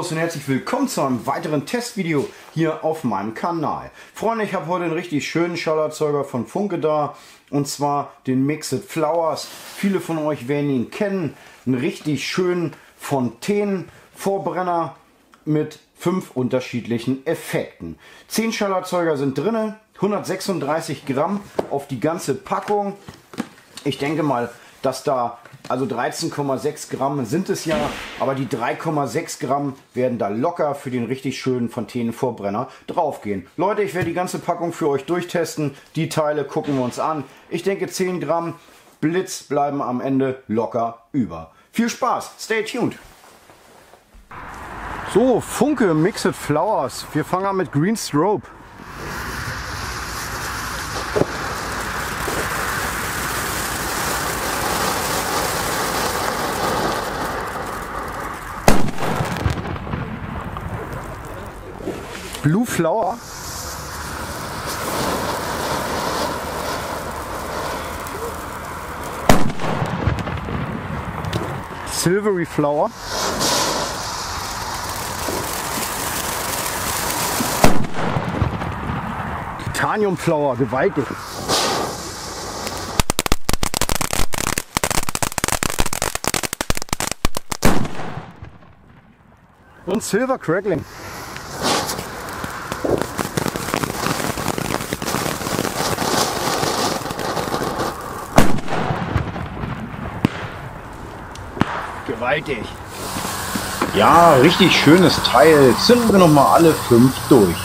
Servus und herzlich willkommen zu einem weiteren Testvideo hier auf meinem Kanal. Freunde, ich habe heute einen richtig schönen Schallerzeuger von Funke da und zwar den Mixed Flowers. Viele von euch werden ihn kennen. Einen richtig schönen Fontänen-Vorbrenner mit fünf unterschiedlichen Effekten. Zehn Schallerzeuger sind drin, 136 Gramm auf die ganze Packung. Ich denke mal, dass da also 13,6 Gramm sind es ja, aber die 3,6 Gramm werden da locker für den richtig schönen Fontänenvorbrenner draufgehen. Leute, ich werde die ganze Packung für euch durchtesten. Die Teile gucken wir uns an. Ich denke 10 Gramm Blitz bleiben am Ende locker über. Viel Spaß, stay tuned. So, Funke Mixed Flowers. Wir fangen an mit Green Strobe. Blue Flower. Silvery Flower. Titanium Flower, gewaltig. Und Silver Crackling. Gewaltig. Ja, richtig schönes Teil. Zünden wir noch mal alle fünf durch.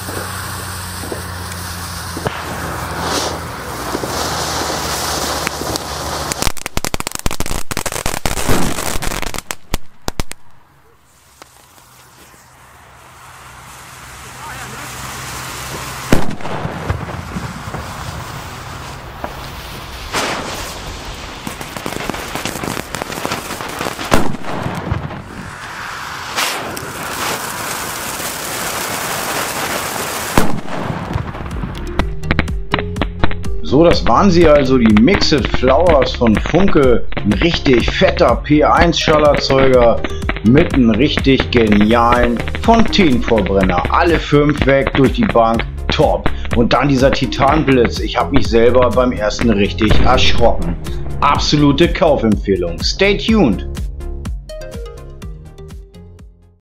So, das waren sie also, die Mixed Flowers von Funke. Ein richtig fetter P1-Schallerzeuger mit einem richtig genialen Fontänenvorbrenner. Alle fünf weg durch die Bank, top. Und dann dieser Titanblitz. Ich habe mich selber beim ersten richtig erschrocken. Absolute Kaufempfehlung. Stay tuned.